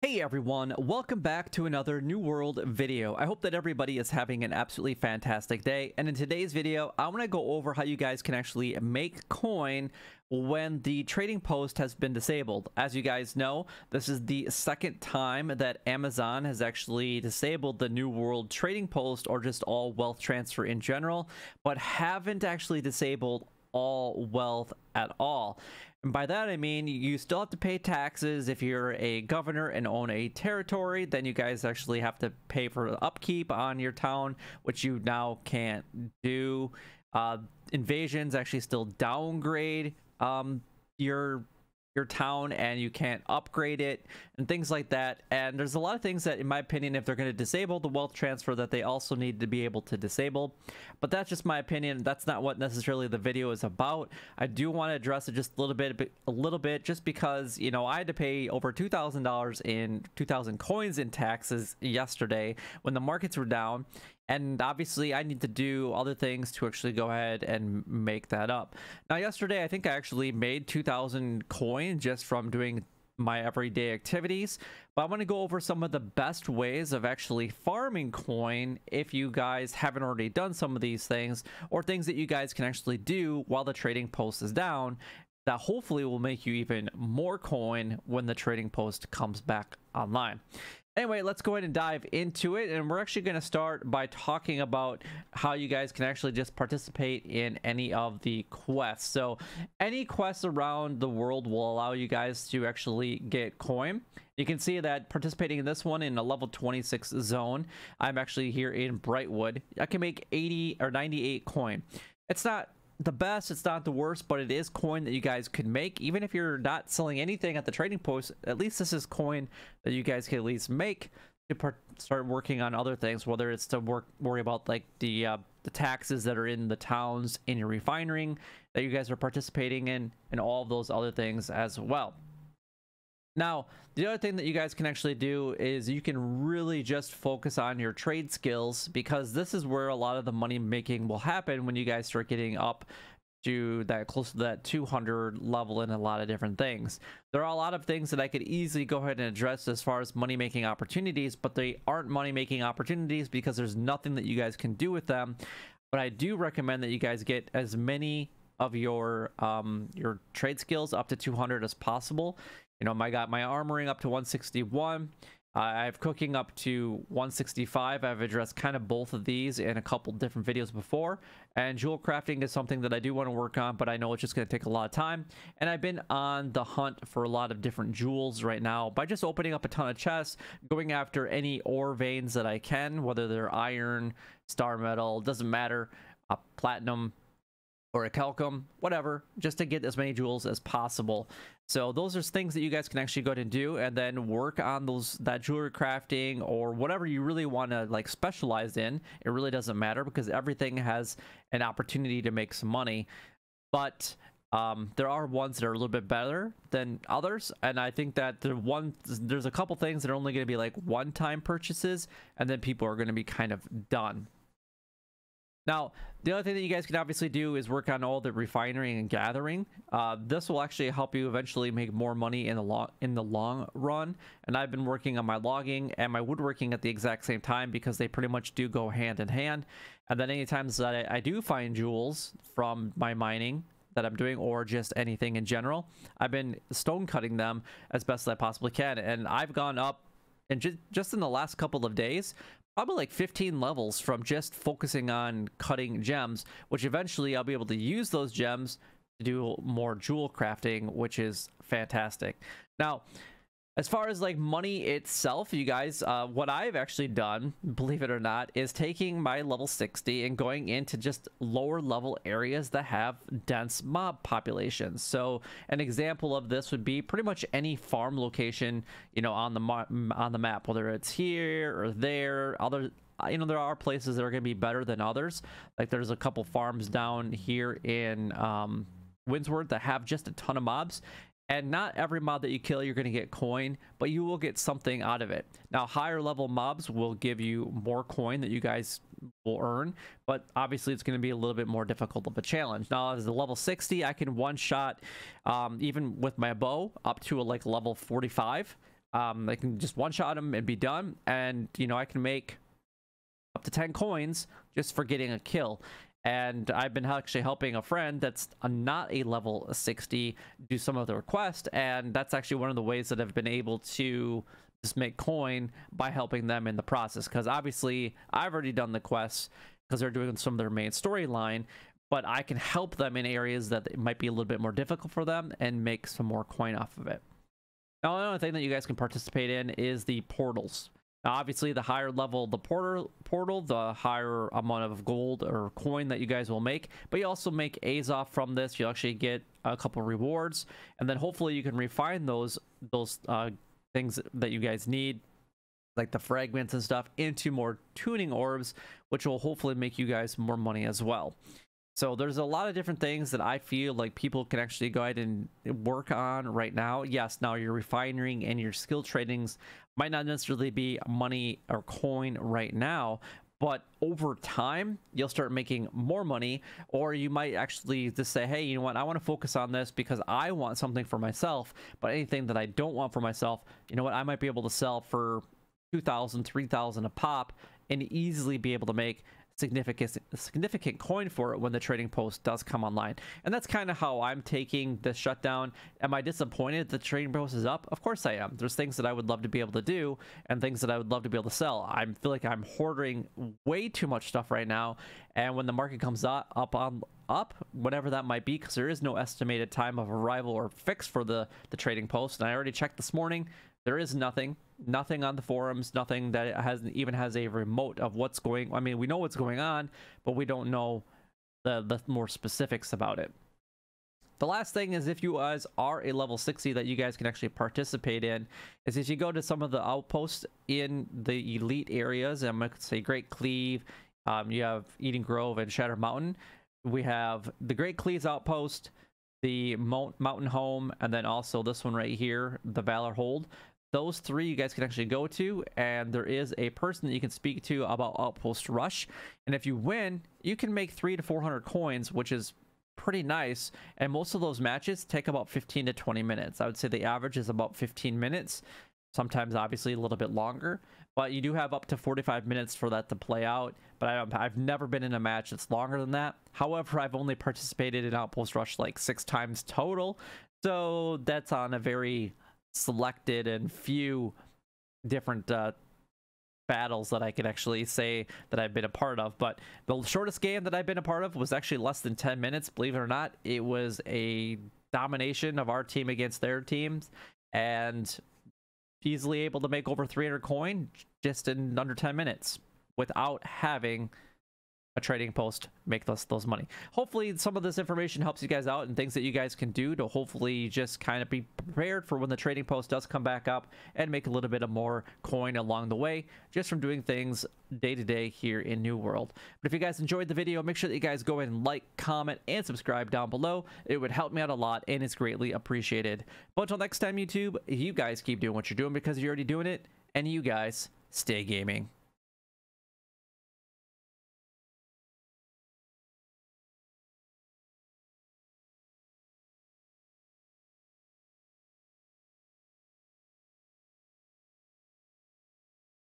Hey everyone, welcome back to another New World video. I hope that everybody is having an absolutely fantastic day. And in today's video, I want to go over how you guys can actually make coin when the trading post has been disabled. As you guys know, this is the second time that Amazon has actually disabled the New World trading post or just all wealth transfer in general, but haven't actually disabled all wealth at all. And by that I mean you still have to pay taxes if you're a governor and own a territory, then you guys actually have to pay for upkeep on your town, which you now can't do. Uh, invasions actually still downgrade um, your your town and you can't upgrade it and things like that. And there's a lot of things that in my opinion if they're going to disable the wealth transfer that they also need to be able to disable. But that's just my opinion. That's not what necessarily the video is about. I do want to address it just a little bit a little bit just because you know i had to pay over two thousand dollars in 2000 coins in taxes yesterday when the markets were down and obviously I need to do other things to actually go ahead and make that up. Now yesterday I think I actually made 2,000 coin just from doing my everyday activities but i want to go over some of the best ways of actually farming coin if you guys haven't already done some of these things or things that you guys can actually do while the trading post is down that hopefully will make you even more coin when the trading post comes back online Anyway, let's go ahead and dive into it. And we're actually going to start by talking about how you guys can actually just participate in any of the quests. So any quests around the world will allow you guys to actually get coin. You can see that participating in this one in a level 26 zone, I'm actually here in Brightwood. I can make 80 or 98 coin. It's not the best it's not the worst but it is coin that you guys could make. Even if you're not selling anything at the trading post at least this is coin that you guys can at least make to start working on other things whether it's to work worry about like the uh, the taxes that are in the towns in your refinery that you guys are participating in and all of those other things as well now, the other thing that you guys can actually do is you can really just focus on your trade skills because this is where a lot of the money making will happen when you guys start getting up to that close to that 200 level in a lot of different things. There are a lot of things that I could easily go ahead and address as far as money making opportunities, but they aren't money making opportunities because there's nothing that you guys can do with them. But I do recommend that you guys get as many of your um, your trade skills up to 200 as possible you know, I got my armoring up to 161. Uh, I have cooking up to 165. I've addressed kind of both of these in a couple different videos before. And jewel crafting is something that I do want to work on, but I know it's just going to take a lot of time. And I've been on the hunt for a lot of different jewels right now by just opening up a ton of chests, going after any ore veins that I can, whether they're iron, star metal, doesn't matter, uh, platinum, orichalcum, whatever, just to get as many jewels as possible. So those are things that you guys can actually go ahead and do and then work on those that jewelry crafting or whatever you really want to like specialize in. It really doesn't matter because everything has an opportunity to make some money. But um, there are ones that are a little bit better than others, and I think that the one there's a couple things that are only going to be like one-time purchases, and then people are going to be kind of done now, the other thing that you guys can obviously do is work on all the refinery and gathering. Uh, this will actually help you eventually make more money in the long in the long run. And I've been working on my logging and my woodworking at the exact same time because they pretty much do go hand in hand. And then any times that I, I do find jewels from my mining that I'm doing or just anything in general, I've been stone cutting them as best as I possibly can. And I've gone up and just, just in the last couple of days, probably like 15 levels from just focusing on cutting gems, which eventually I'll be able to use those gems to do more jewel crafting, which is fantastic. Now, as far as like money itself, you guys, uh, what I've actually done, believe it or not, is taking my level 60 and going into just lower level areas that have dense mob populations. So an example of this would be pretty much any farm location, you know, on the on the map, whether it's here or there, other you know there are places that are going to be better than others like there's a couple farms down here in um Windsward that have just a ton of mobs and not every mob that you kill you're going to get coin, but you will get something out of it. Now, higher level mobs will give you more coin that you guys will earn, but obviously it's going to be a little bit more difficult of a challenge. Now, as a level 60, I can one shot, um, even with my bow, up to a, like level 45 Um, I can just one shot them and be done. And, you know, I can make up to 10 coins just for getting a kill. And I've been actually helping a friend that's not a level 60 do some of the request. And that's actually one of the ways that I've been able to just make coin by helping them in the process. Because obviously, I've already done the quests because they're doing some of their main storyline but I can help them in areas that might be a little bit more difficult for them and make some more coin off of it. Now, another thing that you guys can participate in is the portals. Obviously, the higher level the portal, portal, the higher amount of gold or coin that you guys will make. But you also make Azoth from this. You actually get a couple rewards, and then hopefully you can refine those those uh, things that you guys need, like the fragments and stuff, into more tuning orbs, which will hopefully make you guys more money as well. So there's a lot of different things that I feel like people can actually go ahead and work on right now. Yes, now your refining and your skill tradings might not necessarily be money or coin right now, but over time you'll start making more money or you might actually just say hey you know what i want to focus on this because i want something for myself but anything that i don't want for myself you know what i might be able to sell for 2000 3000 a pop and easily be able to make significant significant coin for it when the trading post does come online. And that's kind of how I'm taking the shutdown. Am I disappointed the trading post is up? Of course I am. There's things that I would love to be able to do and things that I would love to be able to sell. I feel like I'm hoarding way too much stuff right now. And when the market comes up, up on up, whatever that might be, because there is no estimated time of arrival or fix for the, the trading post. And I already checked this morning. There is nothing, nothing on the forums, nothing that has even has a remote of what's going. I mean, we know what's going on, but we don't know the the more specifics about it. The last thing is if you guys are a level 60 that you guys can actually participate in is if you go to some of the outposts in the elite areas, I'm going to say Great Cleave, um, you have Eden Grove and Shatter Mountain. We have the Great Cleave's outpost, the Mountain Home, and then also this one right here, the Valor Hold. Those three you guys can actually go to, and there is a person that you can speak to about Outpost Rush. And if you win, you can make three to 400 coins, which is pretty nice. And most of those matches take about 15 to 20 minutes. I would say the average is about 15 minutes, sometimes obviously a little bit longer. But you do have up to 45 minutes for that to play out. But I, have never been in a match that's longer than that. However, I've only participated in Outpost Rush like six times total. So that's on a very selected and few different uh, battles that I could actually say that I've been a part of. But the shortest game that I've been a part of was actually less than 10 minutes. Believe it or not, it was a domination of our team against their teams and easily able to make over 300 coin just in under 10 minutes without having a trading post make those those money. Hopefully some of this information helps you guys out and things that you guys can do to hopefully just kind of be prepared for when the trading post does come back up and make a little bit of more coin along the way just from doing things day to day here in new world. But if you guys enjoyed the video make sure that you guys go ahead and like comment and subscribe down below. It would help me out a lot and it's greatly appreciated. But until next time youtube you guys keep doing what you're doing because you're already doing it and you guys stay gaming